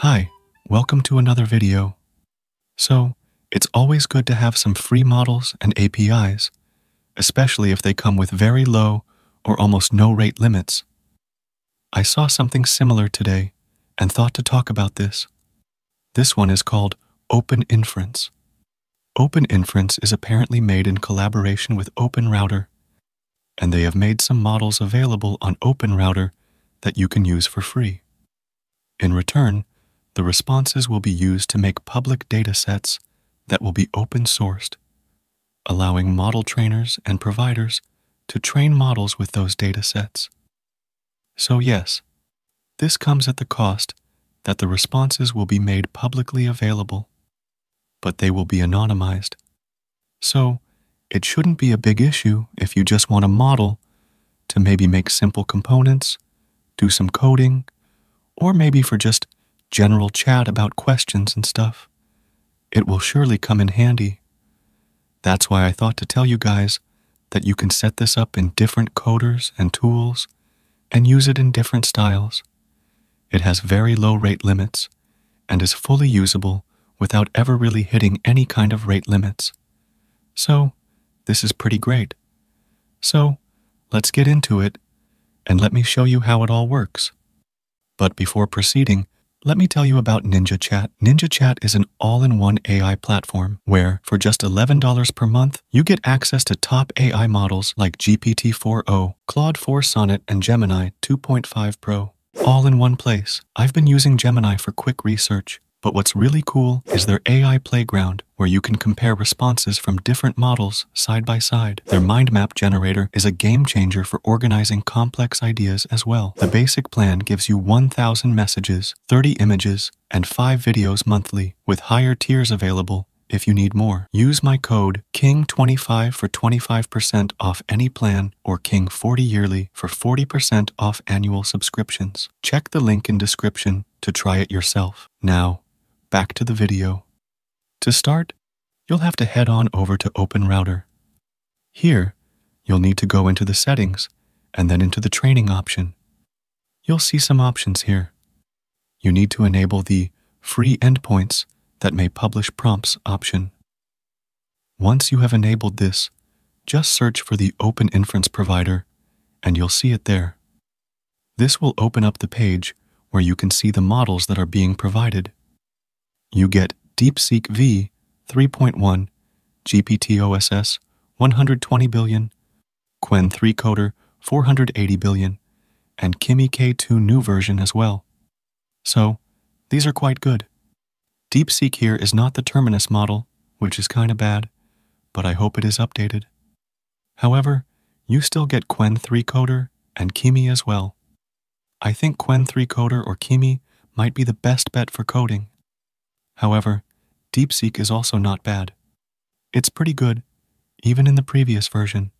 Hi, welcome to another video. So, it's always good to have some free models and APIs, especially if they come with very low or almost no rate limits. I saw something similar today and thought to talk about this. This one is called Open Inference. Open Inference is apparently made in collaboration with OpenRouter, and they have made some models available on OpenRouter that you can use for free. In return, the responses will be used to make public datasets that will be open sourced, allowing model trainers and providers to train models with those datasets. So yes, this comes at the cost that the responses will be made publicly available, but they will be anonymized. So it shouldn't be a big issue if you just want a model to maybe make simple components, do some coding, or maybe for just general chat about questions and stuff. It will surely come in handy. That's why I thought to tell you guys that you can set this up in different coders and tools and use it in different styles. It has very low rate limits and is fully usable without ever really hitting any kind of rate limits. So, this is pretty great. So, let's get into it and let me show you how it all works. But before proceeding, let me tell you about Ninja Chat. Ninja Chat is an all-in-one AI platform where, for just $11 per month, you get access to top AI models like GPT-4o, Claude 4 Sonnet, and Gemini 2.5 Pro. All in one place. I've been using Gemini for quick research, but what's really cool is their AI playground, where you can compare responses from different models side by side. Their mind map generator is a game changer for organizing complex ideas as well. The basic plan gives you 1,000 messages, 30 images, and 5 videos monthly, with higher tiers available if you need more. Use my code KING25 for 25% off any plan or KING40 yearly for 40% off annual subscriptions. Check the link in description to try it yourself. Now, back to the video. To start, you'll have to head on over to OpenRouter. Here, you'll need to go into the settings and then into the training option. You'll see some options here. You need to enable the free endpoints that may publish prompts option. Once you have enabled this, just search for the Open Inference provider and you'll see it there. This will open up the page where you can see the models that are being provided you get DeepSeek V 3.1, GPT-OSS 120 billion, Qwen 3 Coder 480 billion, and Kimi K2 new version as well. So, these are quite good. DeepSeek here is not the Terminus model, which is kinda bad, but I hope it is updated. However, you still get Qwen 3 Coder and Kimi as well. I think Qwen 3 Coder or Kimi might be the best bet for coding. However, DeepSeek is also not bad. It's pretty good, even in the previous version.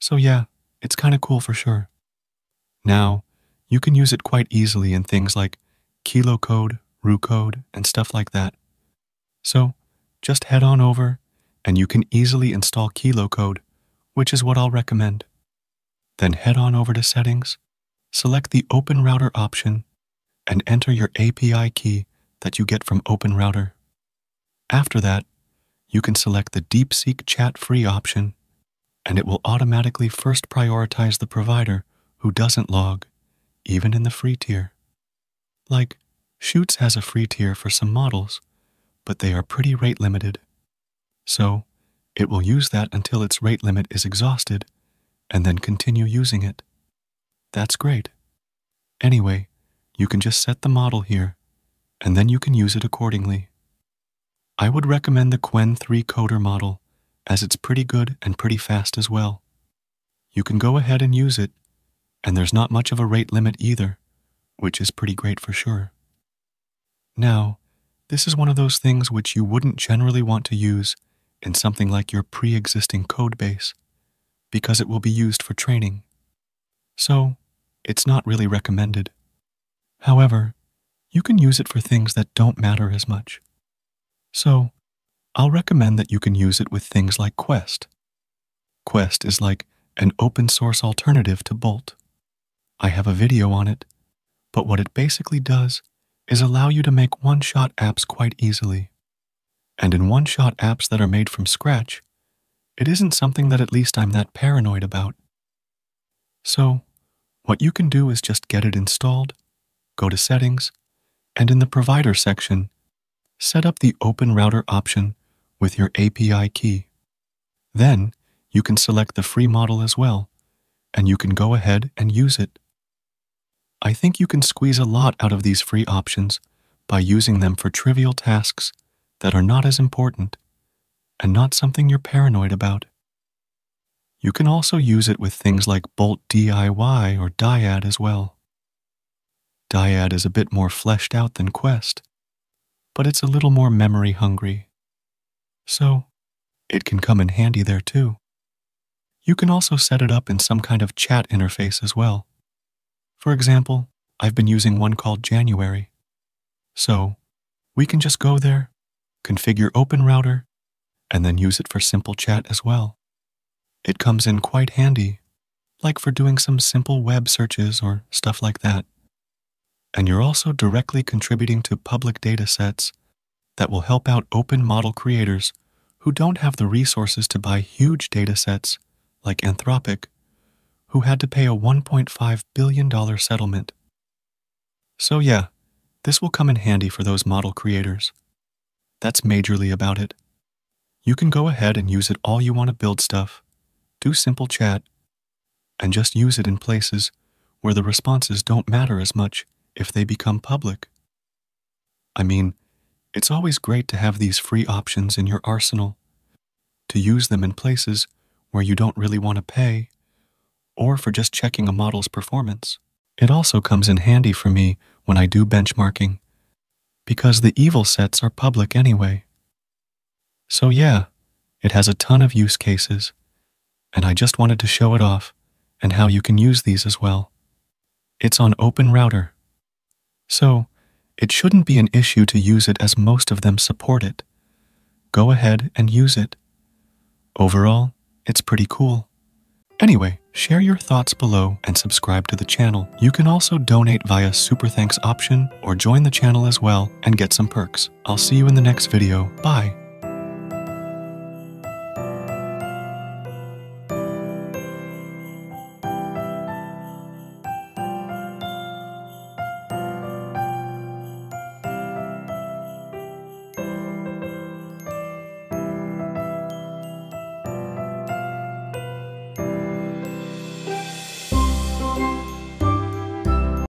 So yeah, it's kinda cool for sure. Now, you can use it quite easily in things like KiloCode, RooCode, and stuff like that. So, just head on over and you can easily install KiloCode, which is what I'll recommend. Then head on over to Settings, select the OpenRouter option, and enter your API key that you get from OpenRouter. After that, you can select the DeepSeek Chat Free option, and it will automatically first prioritize the provider who doesn't log, even in the free tier. Like, Chutes has a free tier for some models, but they are pretty rate limited. So, it will use that until its rate limit is exhausted, and then continue using it. That's great. Anyway, you can just set the model here and then you can use it accordingly. I would recommend the Qwen 3 Coder model, as it's pretty good and pretty fast as well. You can go ahead and use it, and there's not much of a rate limit either, which is pretty great for sure. Now, this is one of those things which you wouldn't generally want to use in something like your pre-existing code base, because it will be used for training. So, it's not really recommended. However, you can use it for things that don't matter as much. So, I'll recommend that you can use it with things like Quest. Quest is like an open source alternative to Bolt. I have a video on it, but what it basically does is allow you to make one-shot apps quite easily. And in one-shot apps that are made from scratch, it isn't something that at least I'm that paranoid about. So, what you can do is just get it installed, go to Settings, and in the Provider section, set up the Open Router option with your API key. Then, you can select the free model as well, and you can go ahead and use it. I think you can squeeze a lot out of these free options by using them for trivial tasks that are not as important and not something you're paranoid about. You can also use it with things like Bolt DIY or Dyad as well. Dyad is a bit more fleshed out than Quest, but it's a little more memory hungry. So, it can come in handy there too. You can also set it up in some kind of chat interface as well. For example, I've been using one called January. So, we can just go there, configure Open Router, and then use it for simple chat as well. It comes in quite handy, like for doing some simple web searches or stuff like that. And you're also directly contributing to public data sets that will help out open model creators who don't have the resources to buy huge data sets like Anthropic, who had to pay a $1.5 billion settlement. So, yeah, this will come in handy for those model creators. That's majorly about it. You can go ahead and use it all you want to build stuff, do simple chat, and just use it in places where the responses don't matter as much if they become public. I mean, it's always great to have these free options in your arsenal, to use them in places where you don't really want to pay, or for just checking a model's performance. It also comes in handy for me when I do benchmarking, because the eval sets are public anyway. So yeah, it has a ton of use cases, and I just wanted to show it off and how you can use these as well. It's on Open Router. So, it shouldn't be an issue to use it as most of them support it. Go ahead and use it. Overall, it's pretty cool. Anyway, share your thoughts below and subscribe to the channel. You can also donate via Super Thanks option or join the channel as well and get some perks. I'll see you in the next video. Bye.